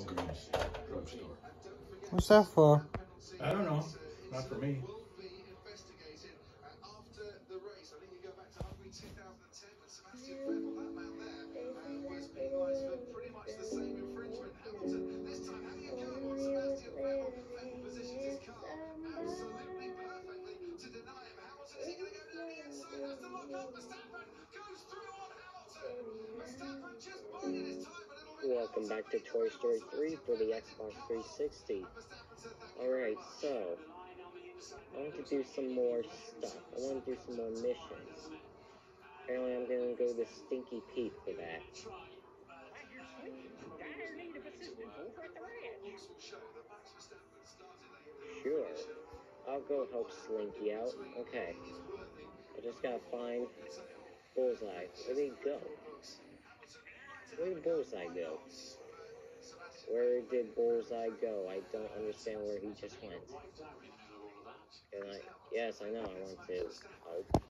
Walgreens drugstore. What's that for? I don't know. Not for me. Welcome back to Toy Story 3 for the Xbox 360. Alright, so, I want to do some more stuff. I want to do some more missions. Apparently I'm going to go to Stinky Pete for that. Sure. I'll go help Slinky out. Okay. I just gotta find Bullseye. Where did he go? Where did Bullseye go? Where did Bullseye go? I don't understand where he just went. I, yes, I know I want to. Oh.